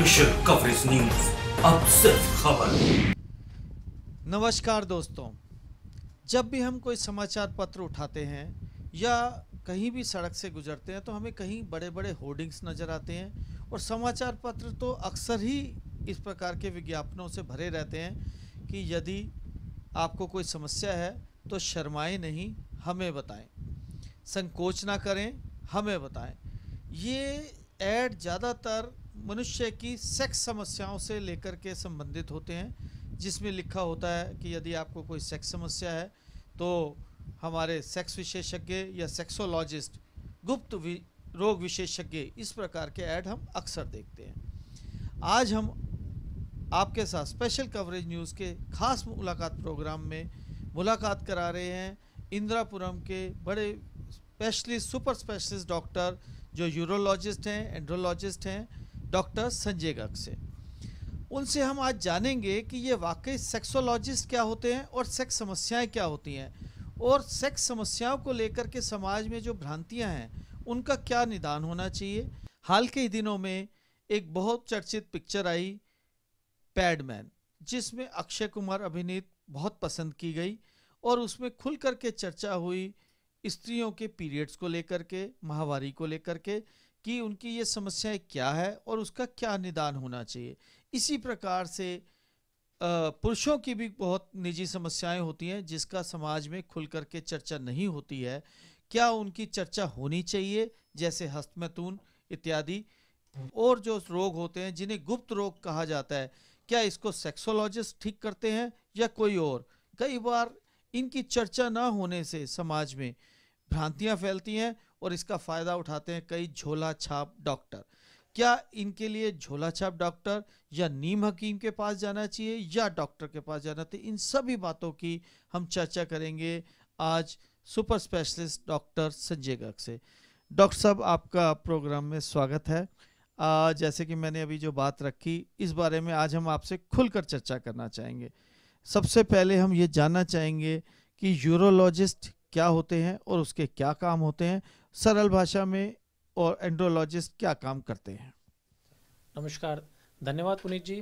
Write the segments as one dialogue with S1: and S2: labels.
S1: Special coverage news अब सिर्फ़ खबर।
S2: नमस्कार दोस्तों। जब भी हम कोई समाचार पत्र उठाते हैं या कहीं भी सड़क से गुजरते हैं तो हमें कहीं बड़े बड़े होर्डिंग्स नज़र आते हैं और समाचार पत्र तो अक्सर ही इस प्रकार के विज्ञापनों से भरे रहते हैं कि यदि आपको कोई समस्या है तो शर्माएँ नहीं, हमें बताएँ। संकोच ना करें, हमें बताएँ। ये ऐड ज़्यादातर मनुष्य की सेक्स समस्याओं से लेकर के संबंधित होते हैं जिसमें लिखा होता है कि यदि आपको कोई सेक्स समस्या है तो हमारे सेक्स विशेषज्ञ या सेक्सोलॉजिस्ट गुप्त वि, रोग विशेषज्ञ इस प्रकार के ऐड हम अक्सर देखते हैं। आज हम आपके साथ स्पेशल कवरेज न्यूज़ के खास मुलाकात प्रोग्राम में मुलाकात करा रहे हैं इंदिरापुरम के बड़े स्पेशलिस्ट सुपर स्पेशलिस्ट डॉक्टर जो यूरोलॉजिस्ट हैं एंड्रोलॉजिस्ट हैं डॉक्टर संजय गर्ग से। उनसे हम आज जानेंगे कि ये वाकई सेक्सोलॉजिस्ट क्या होते हैं और सेक्स समस्याएँ क्या होती हैं और सेक्स समस्याओं को लेकर के समाज में जो भ्रांतियाँ हैं, उनका क्या निदान होना चाहिए। हाल के ही दिनों में एक बहुत चर्चित पिक्चर आई पैडमैन जिसमें अक्षय कुमार अभिनीत बहुत पसंद की गई और उसमें खुल करके चर्चा हुई स्त्रियों के पीरियड्स को लेकर के, माहवारी को लेकर के कि उनकी ये समस्याएँ क्या है और उसका क्या निदान होना चाहिए। इसी प्रकार से पुरुषों की भी बहुत निजी समस्याएँ होती हैं, जिसका समाज में खुल करके चर्चा नहीं होती है। क्या उनकी चर्चा होनी चाहिए? जैसे हस्तमैथुन इत्यादि। और जो रोग होते हैं, जिन्हें गुप्त रोग कहा जाता है, क्या इसको सेक्सोलॉजिस्ट ठीक करते हैं या कोई और? कई बार इनकी चर्चा ना होने से समाज में भ्रांतियाँ फैलती हैं और इसका फ़ायदा उठाते हैं कई झोला छाप डॉक्टर। क्या इनके लिए झोला छाप डॉक्टर या नीम हकीम के पास जाना चाहिए या डॉक्टर के पास जाना? चाहिए इन सभी बातों की हम चर्चा करेंगे आज super specialist doctor Sanjay Garg से। डॉक्टर साहब आपका प्रोग्राम में स्वागत है। आ, जैसे कि मैंने अभी जो बात रखी इस बारे में आज हम आपसे खुलकर चर्चा करना चाहेंगे। सबसे पहले हम ये जानना चाहेंगे कि यूरोलॉजिस्ट क्या होते हैं और उसके क्या काम होते हैं सरल भाषा में और एंड्रोलॉजिस्ट क्या काम करते हैं?
S3: नमस्कार धन्यवाद पुनीत जी।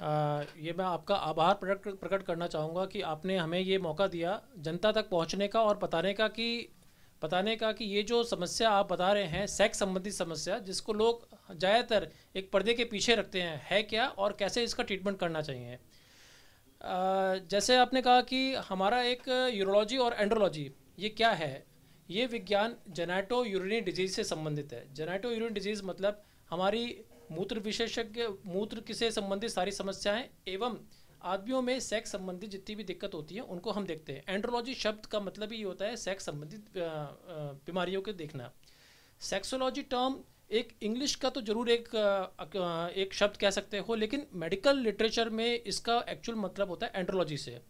S3: आ, ये मैं आपका आभार प्रकट प्रकट करना चाहूँगा कि आपने हमें ये मौका दिया जनता तक पहुँचने का और बताने का कि बताने का कि ये जो समस्या आप बता रहे हैं सेक्स संबंधित समस्या जिसको लोग ज़्यादातर एक पर्दे के पीछे रखते हैं है क्या और कैसे इसका ट्रीटमेंट करना चाहिए? जैसे आपने कहा कि हमारा एक यूरोलॉजी और एंड्रोलॉजी ये क्या है? ये विज्ञान जेनाटो यूरिनी डिज़ीज़ से संबंधित है। जेनाटो यूरिन डिज़ीज़ मतलब हमारी मूत्र विशेषज्ञ, मूत्र से संबंधित सारी समस्याएँ एवं आदमियों में सेक्स संबंधित जितनी भी दिक्कत होती है, उनको हम देखते हैं। एंड्रोलॉजी शब्द का मतलब ही होता है सेक्स संबंधित बीमारियों के देखना। सेक्सोलॉजी टर्म एक इंग्लिश का तो ज़रूर एक एक शब्द कह सकते हो, लेकिन मेडिकल लिटरेचर में इसका एक्चुअल मतलब होता है एंड्रोलॉजी से,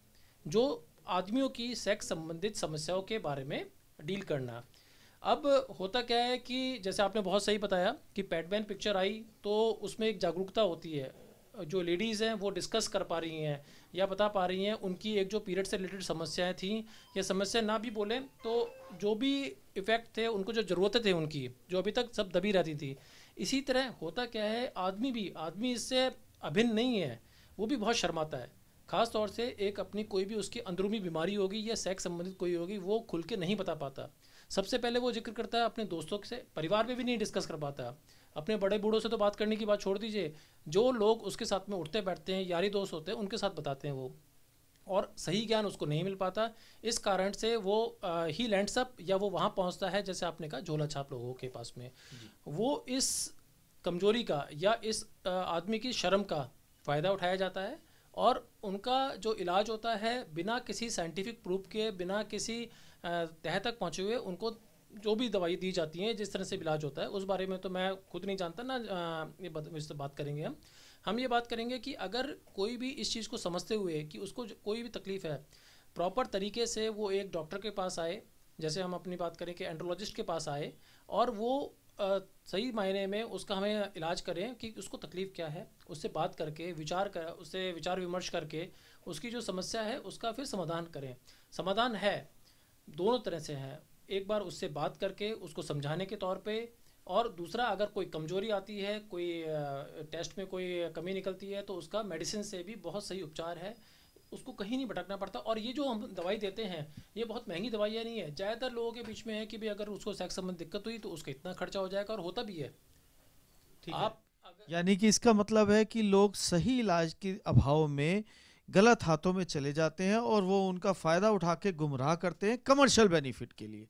S3: जो आदमियों की सेक्स संबंधित समस्याओं के बारे में डील करना। अब होता क्या है कि जैसे आपने बहुत सही बताया कि पैटमैन पिक्चर आई तो उसमें एक जागरूकता होती है। जो लेडीज़ हैं, वो डिस्कस कर पा रही हैं या बता पा रही हैं, उनकी एक जो पीरियड से रिलेटेड समस्याएँ थी या समस्या ना भी बोलें तो जो भी इफ़ेक्ट थे, उनको जो ज़रूरतें थे उनकी, जो अभी तक सब दबी रहती थी। इसी तरह होता क्या है, आदमी भी, आदमी इससे अभिन्न नहीं है, वो भी बहुत शर्माता है। ख़ास तौर से एक अपनी कोई भी उसकी अंदरूनी बीमारी होगी या सेक्स संबंधित कोई होगी वो खुल के नहीं बता पाता। सबसे पहले वो ज़िक्र करता है अपने दोस्तों से परिवार में भी नहीं डिस्कस कर पाता। अपने बड़े बूढ़ों से तो बात करने की बात छोड़ दीजिए। जो लोग उसके साथ में उठते बैठते हैं यारी दोस्त होते हैं उनके साथ बताते हैं वो। और सही ज्ञान उसको नहीं मिल पाता। इस कारण से वो ही लैंड्सअप या वो वहाँ पहुँचता है जैसे आपने कहा झोला छाप लोगों के पास में। वो इस कमज़ोरी का या इस आदमी की शर्म का फ़ायदा उठाया जाता है। और उनका जो इलाज होता है बिना किसी साइंटिफिक प्रूफ के बिना किसी तह तक पहुँचे हुए उनको जो भी दवाई दी जाती है जिस तरह से इलाज होता है उस बारे में तो मैं खुद नहीं जानता ना ये बात, बात करेंगे हम। हम ये बात करेंगे कि अगर कोई भी इस चीज़ को समझते हुए कि उसको कोई भी तकलीफ़ है प्रॉपर तरीके से वो एक डॉक्टर के पास आए जैसे हम अपनी बात करें कि एंड्रोलॉजिस्ट के पास आए और वो सही मायने में उसका हमें इलाज करें कि उसको तकलीफ़ क्या है, उससे बात करके, विचार कर, उससे विचार विमर्श करके उसकी जो समस्या है, उसका फिर समाधान करें। समाधान है, दोनों तरह से है। एक बार उससे बात करके, उसको समझाने के तौर पे और दूसरा, अगर कोई कमज़ोरी आती है, कोई टेस्ट में कोई कमी निकलती है तो उसका मेडिसिन से भी बहुत सही उपचार है। उसको कहीं नहीं भटकना पड़ता। और ये जो हम दवाई देते हैं ये बहुत महँगी दवाइयाँ नहीं है। ज़्यादातर लोगों के बीच में है कि भाई अगर उसको सेक्स संबंध दिक्कत हुई तो उसका इतना खर्चा हो जाएगा और होता भी है।
S2: ठीक आप यानी कि इसका मतलब है कि लोग सही इलाज के अभाव में गलत हाथों में चले जाते हैं और वो उनका फ़ायदा उठा के गुमराह करते हैं कमर्शियल बेनिफिट के लिए।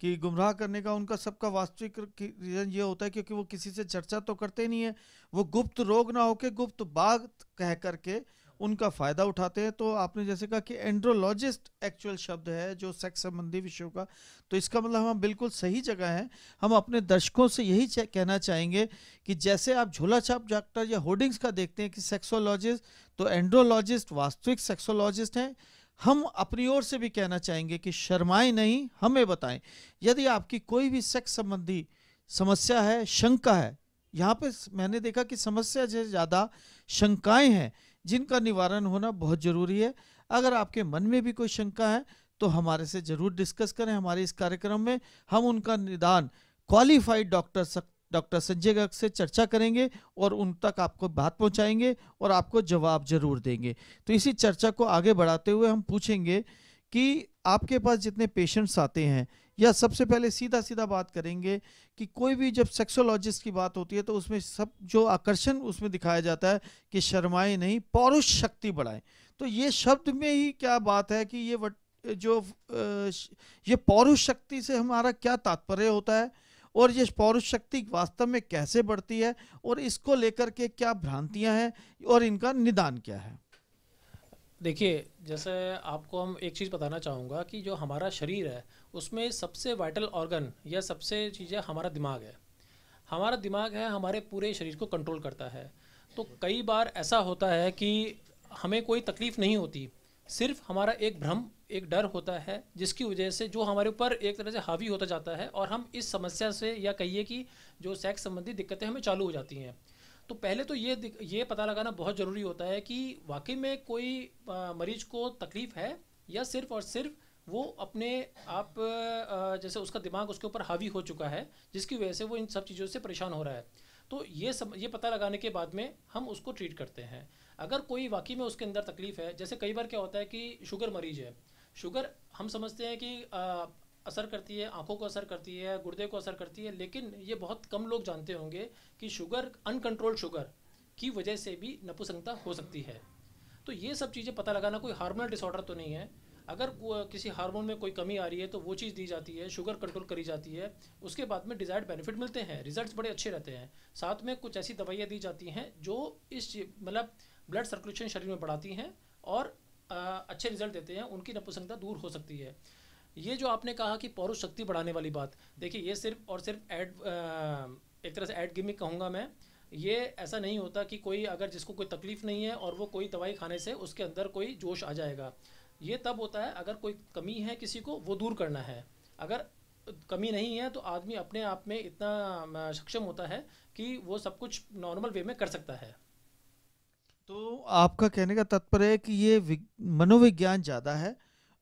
S2: कि गुमराह करने का उनका सबका वास्तविक रीज़न ये होता है क्योंकि वो किसी से चर्चा तो करते नहीं है। वो गुप्त रोग ना होके गुप्त बात कह करके उनका फ़ायदा उठाते हैं। तो आपने जैसे कहा कि एंड्रोलॉजिस्ट एक्चुअल शब्द है, जो सेक्स संबंधी विषयों का। तो इसका मतलब हम बिल्कुल सही जगह हैं। हम अपने दर्शकों से यही कहना चाहेंगे कि जैसे आप झोला छाप डॉक्टर या होर्डिंग्स का देखते हैं कि सेक्सोलॉजिस्ट तो एंड्रोलॉजिस्ट वास्तविक सेक्सोलॉजिस्ट हैं। हम अपनी ओर से भी कहना चाहेंगे कि शर्माएँ नहीं, हमें बताएँ। यदि आपकी कोई भी सेक्स संबंधी समस्या है, शंका है, यहाँ पे मैंने देखा कि समस्या ज़्यादा शंकाएँ हैं। जिनका निवारण होना बहुत ज़रूरी है। अगर आपके मन में भी कोई शंका है तो हमारे से ज़रूर डिस्कस करें। हमारे इस कार्यक्रम में हम उनका निदान qualified doctor doctor Sanjay Garg से चर्चा करेंगे और उन तक आपको बात पहुंचाएँगे और आपको जवाब ज़रूर देंगे। तो इसी चर्चा को आगे बढ़ाते हुए हम पूछेंगे कि आपके पास जितने पेशेंट्स आते हैं, या सबसे पहले सीधा सीधा बात करेंगे कि कोई भी जब सेक्सोलॉजिस्ट की बात होती है तो उसमें सब जो आकर्षण उसमें दिखाया जाता है कि शर्माए नहीं, पौरुष शक्ति बढ़ाए। तो ये शब्द में ही क्या बात है कि ये जो ये पौरुष शक्ति से हमारा क्या तात्पर्य होता है? और ये पौरुष शक्ति वास्तव में कैसे बढ़ती है? और इसको लेकर के क्या भ्रांतियाँ हैं? और इनका निदान क्या है?
S3: देखिए, जैसे आपको हम एक चीज़ बताना चाहूँगा कि जो हमारा शरीर है, उसमें सबसे वाइटल ऑर्गन या सबसे चीज़ें हमारा दिमाग है। हमारा दिमाग है, हमारे पूरे शरीर को कंट्रोल करता है। तो कई बार ऐसा होता है कि हमें कोई तकलीफ़ नहीं होती, सिर्फ़ हमारा एक भ्रम, एक डर होता है, जिसकी वजह से जो हमारे ऊपर एक तरह से हावी होता जाता है और हम इस समस्या से या कहिए कि जो सेक्स संबंधी दिक्कतें हमें चालू हो जाती हैं। तो पहले तो ये ये पता लगाना बहुत ज़रूरी होता है कि वाकई में कोई मरीज़ को तकलीफ़ है या सिर्फ़ और सिर्फ़ वो अपने आप जैसे उसका दिमाग उसके ऊपर हावी हो चुका है, जिसकी वजह से वो इन सब चीज़ों से परेशान हो रहा है। तो ये सब, ये पता लगाने के बाद में हम उसको ट्रीट करते हैं। अगर कोई वाकई में उसके अंदर तकलीफ़ है, जैसे कई बार क्या होता है कि शुगर मरीज़ है, शुगर हम समझते हैं कि असर करती है, आँखों को असर करती है, गुर्दे को असर करती है, लेकिन ये बहुत कम लोग जानते होंगे कि शुगर अनकंट्रोल्ड शुगर की वजह से भी नपुसंगता हो सकती है। तो ये सब चीज़ें पता लगाना कोई हार्मोनल डिसऑर्डर तो नहीं है। अगर किसी हार्मोन में कोई कमी आ रही है तो वो चीज़ दी जाती है, शुगर कंट्रोल करी जाती है, उसके बाद में डिज़ायर्ड बेनिफिट मिलते हैं रिजल्ट्स बड़े अच्छे रहते हैं। साथ में कुछ ऐसी दवाइयाँ दी जाती हैं जो इस मतलब ब्लड सर्कुलेशन शरीर में बढ़ाती हैं और अच्छे रिज़ल्ट देते हैं, उनकी नपुसंगता दूर हो सकती है। ये जो आपने कहा कि पौरुष शक्ति बढ़ाने वाली बात, देखिए ये सिर्फ़ और सिर्फ़ एड एक तरह से एड गिमिक कहूँगा मैं। ये ऐसा नहीं होता कि कोई अगर जिसको कोई तकलीफ़ नहीं है और वो कोई दवाई खाने से उसके अंदर कोई जोश आ जाएगा। ये तब होता है अगर कोई कमी है किसी को, वो दूर करना है। अगर कमी नहीं है तो आदमी अपने आप में इतना सक्षम होता है कि वो सब कुछ नॉर्मल वे में कर सकता है।
S2: तो आपका कहने का तात्पर्य है कि ये मनोविज्ञान ज़्यादा है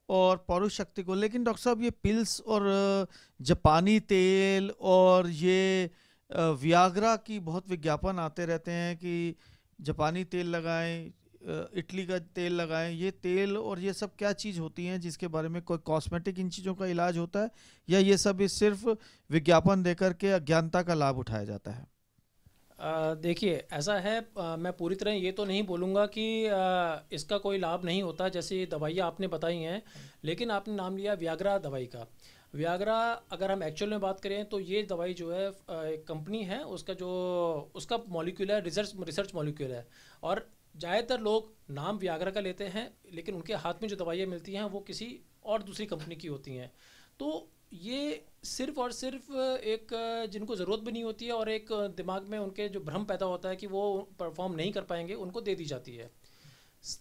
S2: और पौरुष शक्ति को। लेकिन डॉक्टर साहब, ये पिल्स और जापानी तेल और ये वियाग्रा की बहुत विज्ञापन आते रहते हैं कि जापानी तेल लगाएँ इटली का तेल लगाएँ। ये तेल और ये सब क्या चीज़ होती हैं जिसके बारे में कोई कॉस्मेटिक इन चीज़ों का इलाज होता है या ये सब सिर्फ़ विज्ञापन देकर के अज्ञानता का लाभ उठाया जाता है?
S3: देखिए ऐसा है आ, मैं पूरी तरह ये तो नहीं बोलूँगा कि आ, इसका कोई लाभ नहीं होता जैसे दवाइयाँ आपने बताई हैं लेकिन आपने नाम लिया व्याग्रा दवाई का। व्याग्रा अगर हम एक्चुअल में बात करें तो ये दवाई जो है एक कंपनी है उसका जो उसका मॉलिक्यूल है रिसर्च रिसर्च मॉलिक्यूल है। और ज़्यादातर लोग नाम व्याग्रा का लेते हैं लेकिन उनके हाथ में जो दवाइयाँ मिलती हैं वो किसी और दूसरी कंपनी की होती हैं। तो ये सिर्फ़ और सिर्फ़ एक, जिनको ज़रूरत भी नहीं होती है और एक दिमाग में उनके जो भ्रम पैदा होता है कि वो परफॉर्म नहीं कर पाएँगे, उनको दे दी जाती है।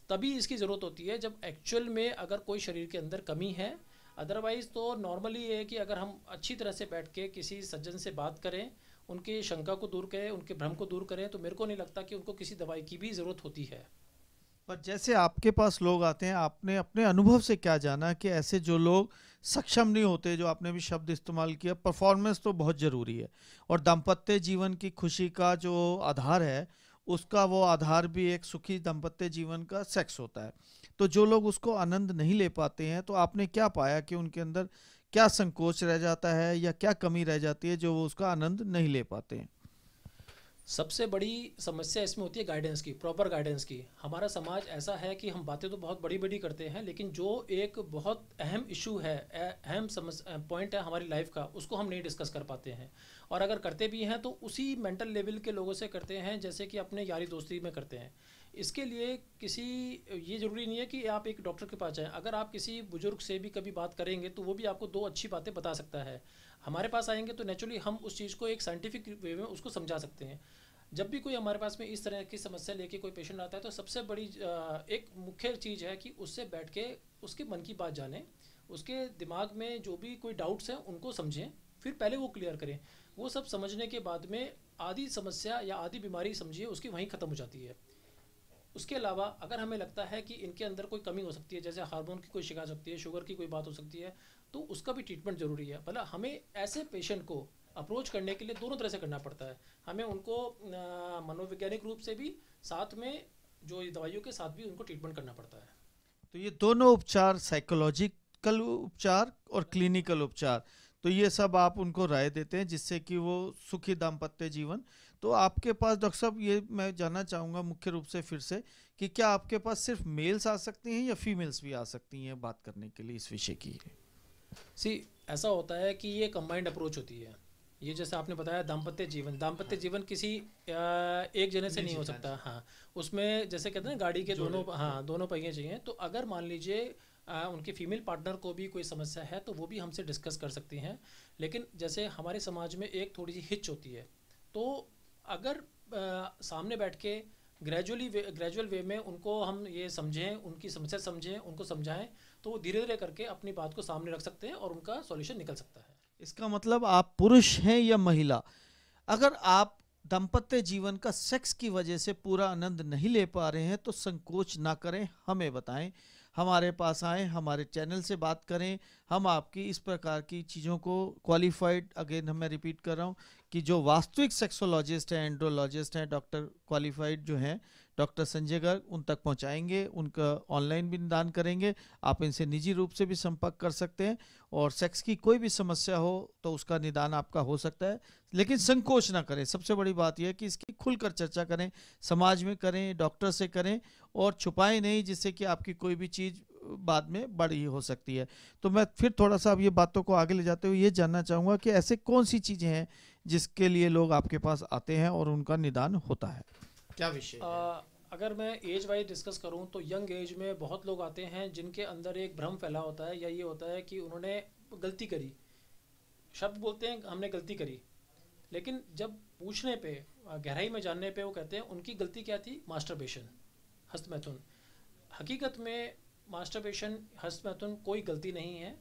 S3: तभी इसकी ज़रूरत होती है जब एक्चुअल में अगर कोई शरीर के अंदर कमी है। अदरवाइज़ तो नॉर्मली ये है कि अगर हम अच्छी तरह से बैठ के किसी सज्जन से बात करें, उनकी शंका को दूर करें, उनके भ्रम को दूर करें तो मेरे को नहीं लगता कि उनको किसी दवाई की भी ज़रूरत होती है।
S2: पर जैसे आपके पास लोग आते हैं, आपने अपने अनुभव से क्या जाना कि ऐसे जो लोग सक्षम नहीं होते जो आपने भी शब्द इस्तेमाल किया परफॉर्मेंस तो बहुत ज़रूरी है। और दाम्पत्य जीवन की खुशी का जो आधार है, उसका वो आधार भी एक सुखी दाम्पत्य जीवन का सेक्स होता है। तो जो लोग उसको आनंद नहीं ले पाते हैं तो आपने क्या पाया कि उनके अंदर क्या संकोच रह जाता है या क्या कमी रह जाती है जो वो उसका आनंद नहीं ले पाते हैं?
S3: सबसे बड़ी समस्या इसमें होती है गाइडेंस की प्रॉपर गाइडेंस की। हमारा समाज ऐसा है कि हम बातें तो बहुत बड़ी बड़ी करते हैं, लेकिन जो एक बहुत अहम इशू है अहम समस्या पॉइंट है हमारी लाइफ का, उसको हम नहीं डिस्कस कर पाते हैं। और अगर करते भी हैं तो उसी मेंटल लेवल के लोगों से करते हैं, जैसे कि अपने यारी दोस्ती में करते हैं। इसके लिए किसी, ये ज़रूरी नहीं है कि आप एक डॉक्टर के पास जाएँ। अगर आप किसी बुज़ुर्ग से भी कभी बात करेंगे तो वो भी आपको दो अच्छी बातें बता सकता है। हमारे पास आएँगे तो नेचुरली हम उस चीज़ को एक साइंटिफिक वे में उसको समझा सकते हैं। जब भी कोई हमारे पास में इस तरह की समस्या लेके कोई पेशेंट आता है तो सबसे बड़ी एक मुख्य चीज़ है कि उससे बैठ के उसके मन की बात जानें। उसके दिमाग में जो भी कोई डाउट्स हैं, उनको समझें। फिर पहले वो क्लियर करें। वो सब समझने के बाद में आधी समस्या या आधी बीमारी समझिए, उसकी वहीं ख़त्म हो जाती है। उसके अलावा अगर हमें लगता है कि इनके अंदर कोई कमी हो सकती है, जैसे हार्मोन की कोई शिकायत हो सकती है, शुगर की कोई बात हो सकती है तो उसका भी ट्रीटमेंट ज़रूरी है। मतलब हमें ऐसे पेशेंट को अप्रोच करने के लिए दोनों तरह से करना पड़ता है। हमें उनको मनोवैज्ञानिक रूप से भी साथ में जो दवाइयों के साथ भी उनको ट्रीटमेंट करना पड़ता है।
S2: तो ये दोनों उपचार साइकोलॉजिकल उपचार और क्लिनिकल उपचार तो ये सब आप उनको राय देते हैं जिससे कि वो सुखी दाम्पत्य जीवन तो आपके पास डॉक्टर साहब ये मैं जानना चाहूँगा मुख्य रूप से फिर से कि क्या आपके पास सिर्फ़ मेल्स आ सकती हैं या फीमेल्स भी आ सकती हैं बात करने के लिए इस विषय की?
S3: सी ऐसा होता है कि ये कंबाइंड अप्रोच होती है। ये जैसे आपने बताया दाम्पत्य जीवन। दाम्पत्य जीवन किसी एक जने से नहीं हो सकता। हाँ उसमें जैसे कहते हैं गाड़ी के दोनों हाँ दोनों पहिए चाहिए। तो अगर मान लीजिए उनके फीमेल पार्टनर को भी कोई समस्या है तो वो भी हमसे डिस्कस कर सकती हैं। लेकिन जैसे हमारे समाज में एक थोड़ी सी हिच होती है तो अगर आ, सामने बैठ के ग्रेजुअली ग्रेजुअल वे में उनको हम ये समझें उनकी समस्या समझें उनको समझाएँ तो वो धीरे धीरे करके अपनी बात को सामने रख सकते हैं और उनका सॉल्यूशन निकल सकता है।
S2: इसका मतलब आप पुरुष हैं या महिला? अगर आप दाम्पत्य जीवन का सेक्स की वजह से पूरा आनंद नहीं ले पा रहे हैं तो संकोच ना करें हमें बताएँ। हमारे पास आएँ हमारे चैनल से बात करें हम आपकी इस प्रकार की चीज़ों को क्वालिफाइड अगेन मैं रिपीट कर रहा हूँ कि जो वास्तविक सेक्सोलॉजिस्ट हैं एंड्रोलॉजिस्ट हैं डॉक्टर क्वालिफाइड जो हैं डॉक्टर संजय गर्ग, उन तक पहुंचाएँगे, उनका ऑनलाइन भी निदान करेंगे, आप इनसे निजी रूप से भी संपर्क कर सकते हैं और सेक्स की कोई भी समस्या हो तो उसका निदान आपका हो सकता है। लेकिन संकोच ना करें। सबसे बड़ी बात यह है कि इसकी खुलकर चर्चा करें, समाज में करें डॉक्टर से करें और छुपाएँ नहीं जिससे कि आपकी कोई भी चीज़ बाद में बड़ी हो सकती है। तो मैं फिर थोड़ा सा अब ये बातों को आगे ले जाते हुए ये जानना चाहूँगा कि ऐसे कौन सी चीज़ें हैं जिसके लिए लोग आपके पास आते हैं और उनका निदान होता है। क्या विषय
S3: अगर मैं एज वाइज डिस्कस करूँ तो यंग एज में बहुत लोग आते हैं जिनके अंदर एक भ्रम फैला होता है या ये होता है कि उन्होंने गलती करी। शब्द बोलते हैं हमने गलती करी। लेकिन जब पूछने पे गहराई में जानने पे वो कहते हैं उनकी गलती क्या थी? मास्टरबेशन हस्तमैथुन हकीकत में मास्टरबेशन हस्तमैथुन कोई गलती नहीं है।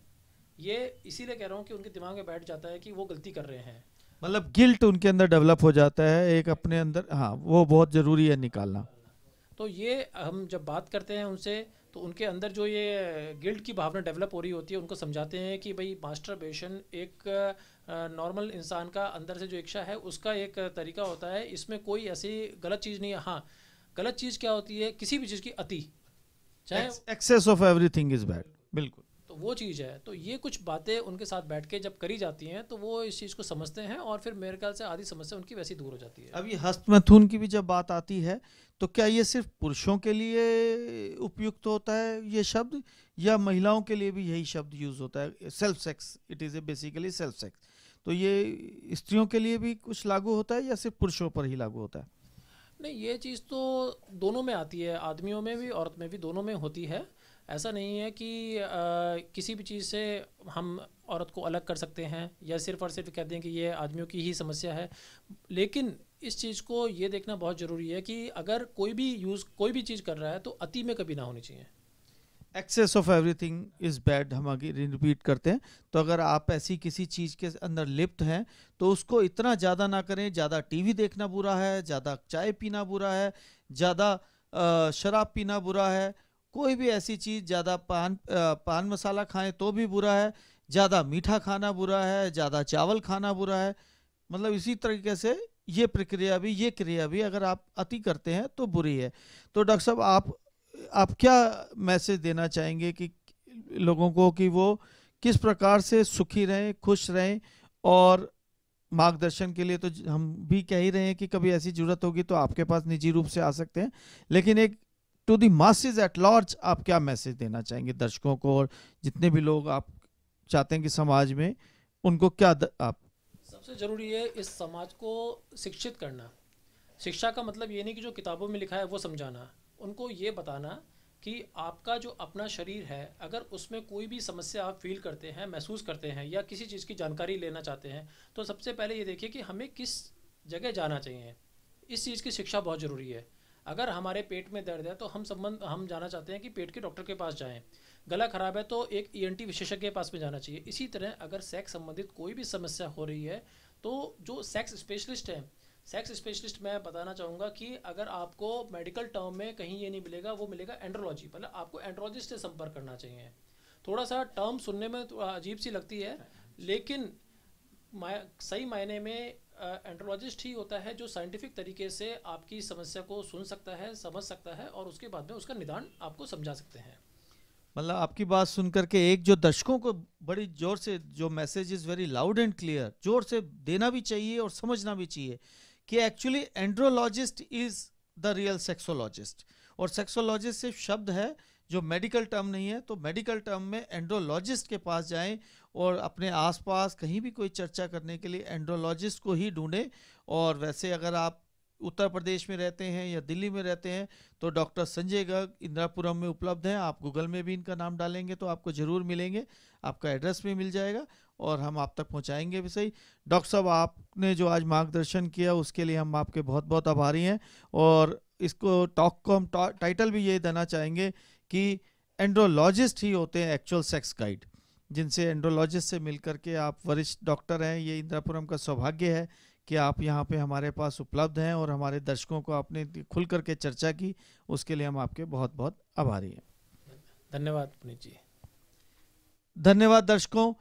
S3: ये इसीलिए कह रहा हूँ कि उनके दिमाग में बैठ जाता है कि वो गलती कर रहे हैं।
S2: मतलब गिल्ट उनके अंदर डेवलप हो जाता है एक अपने अंदर हाँ वो बहुत ज़रूरी है निकालना।
S3: तो ये हम जब बात करते हैं उनसे तो उनके अंदर जो ये गिल्ट की भावना डेवलप हो रही होती है उनको समझाते हैं कि भाई मास्टरबेशन एक नॉर्मल इंसान का अंदर से जो इच्छा है उसका एक तरीका होता है इसमें कोई ऐसी गलत चीज़ नहीं है। हाँ गलत चीज़ क्या होती है? किसी भी चीज़ की अति।
S2: चाहे excess of everything is bad बिल्कुल।
S3: तो वो चीज़ है। तो ये कुछ बातें उनके साथ बैठ के जब करी जाती हैं तो वो इस चीज़ को समझते हैं और फिर मेरे ख्याल से आधी समस्या उनकी वैसी दूर हो जाती है।
S2: अब ये हस्तमैथुन की भी जब बात आती है तो क्या ये सिर्फ़ पुरुषों के लिए उपयुक्त होता है ये शब्द या महिलाओं के लिए भी यही शब्द यूज़ होता है? Self sex it is a basically self sex. तो ये स्त्रियों के लिए भी कुछ लागू होता है या सिर्फ़ पुरुषों पर ही लागू होता है?
S3: नहीं ये चीज़ तो दोनों में आती है आदमियों में भी औरत में भी दोनों में होती है। ऐसा नहीं है कि आ, किसी भी चीज़ से हम औरत को अलग कर सकते हैं या सिर्फ़ और सिर्फ़ कहते हैं कि ये आदमियों की ही समस्या है। लेकिन इस चीज़ को ये देखना बहुत ज़रूरी है कि अगर कोई भी यूज़ कोई भी चीज़ कर रहा है तो अति में कभी ना होनी चाहिए।
S2: Excess of everything is bad हम आगे रिपीट करते हैं। तो अगर आप ऐसी किसी चीज़ के अंदर लिप्त हैं तो उसको इतना ज़्यादा ना करें ज़्यादा टीवी देखना बुरा है ज़्यादा चाय पीना बुरा है ज़्यादा शराब पीना बुरा है कोई भी ऐसी चीज़, ज़्यादा पान पान मसाला खाएँ तो भी बुरा है, ज़्यादा मीठा खाना बुरा है, ज़्यादा चावल खाना बुरा है। मतलब इसी तरीके से ये प्रक्रिया भी, ये क्रिया भी अगर आप अति करते हैं तो बुरी है। तो डॉक्टर साहब, आप आप क्या मैसेज देना चाहेंगे कि, लोगों को कि वो किस प्रकार से सुखी रहें, खुश रहें और मार्गदर्शन के लिए तो हम भी कह ही रहे हैं कि कभी ऐसी ज़रूरत होगी तो आपके पास निजी रूप से आ सकते हैं। लेकिन एक to the masses at large आप क्या मैसेज देना चाहेंगे दर्शकों को और जितने भी लोग आप चाहते हैं कि समाज में उनको क्या द, आप
S3: सबसे ज़रूरी है इस समाज को शिक्षित करना। शिक्षा का मतलब ये नहीं कि जो किताबों में लिखा है वो समझाना। उनको ये बताना कि आपका जो अपना शरीर है अगर उसमें कोई भी समस्या आप फील करते हैं महसूस करते हैं या किसी चीज़ की जानकारी लेना चाहते हैं तो सबसे पहले ये देखिए कि हमें किस जगह जाना चाहिए। इस चीज़ की शिक्षा बहुत ज़रूरी है। अगर हमारे पेट में दर्द है तो हम संबंध, हम जाना चाहते हैं कि पेट के डॉक्टर के पास जाएँ। गला खराब है तो एक ईएनटी विशेषज्ञ के पास में जाना चाहिए। इसी तरह अगर सेक्स संबंधित कोई भी समस्या हो रही है तो जो सेक्स स्पेशलिस्ट हैं सेक्स स्पेशलिस्ट मैं बताना चाहूँगा कि अगर आपको मेडिकल टर्म में कहीं ये नहीं मिलेगा, वो मिलेगा एंड्रोलॉजी मतलब आपको एंड्रोलॉजिस्ट से संपर्क करना चाहिए। थोड़ा सा टर्म सुनने में अजीब सी लगती है, लेकिन सही मायने में एंड्रोलॉजिस्ट ही होता है जो साइंटिफिक तरीके से आपकी समस्या को सुन सकता है, समझ सकता है और उसके बाद में उसका निदान आपको समझा सकते हैं।
S2: मतलब आपकी बात सुन करके एक जो दर्शकों को बड़ी ज़ोर से जो message is very loud and clear ज़ोर से देना भी चाहिए और समझना भी चाहिए कि actually andrologist is the real sexologist और सेक्सोलॉजिस्ट सिर्फ़ शब्द है जो मेडिकल टर्म नहीं है तो मेडिकल टर्म में एंड्रोलॉजिस्ट के पास जाएँ और अपने आसपास कहीं भी कोई चर्चा करने के लिए एंड्रोलॉजिस्ट को ही ढूंढें। और वैसे अगर आप उत्तर प्रदेश में रहते हैं या दिल्ली में रहते हैं तो डॉक्टर संजय गर्ग इंदिरापुरम में उपलब्ध हैं। आप गूगल में भी इनका नाम डालेंगे तो आपको ज़रूर मिलेंगे। आपका एड्रेस भी मिल जाएगा और हम आप तक पहुंचाएँगे भी सही। डॉक्टर साहब, आपने जो आज मार्गदर्शन किया, उसके लिए हम आपके बहुत बहुत आभारी हैं। और इसको टॉक को हम टाइटल भी ये देना चाहेंगे कि एंड्रोलॉजिस्ट ही होते हैं एक्चुअल सेक्स गाइड। जिनसे एंड्रोलॉजिस्ट से मिलकर के आप वरिष्ठ डॉक्टर हैं ये इंदिरापुरम का सौभाग्य है कि आप यहाँ पे हमारे पास उपलब्ध हैं और हमारे दर्शकों को आपने खुल करके चर्चा की। उसके लिए हम आपके बहुत बहुत आभारी हैं।
S3: धन्यवाद पुनीत जी।
S2: धन्यवाद दर्शकों।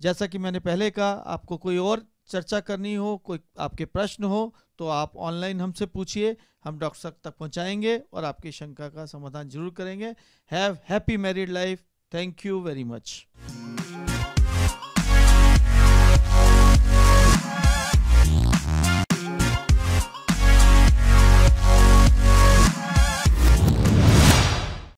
S2: जैसा कि मैंने पहले कहा आपको कोई और चर्चा करनी हो कोई आपके प्रश्न हो तो आप ऑनलाइन हमसे पूछिए हम डॉक्टर तक पहुंचाएँगे और आपकी शंका का समाधान ज़रूर करेंगे। Have happy married life. Thank you very much.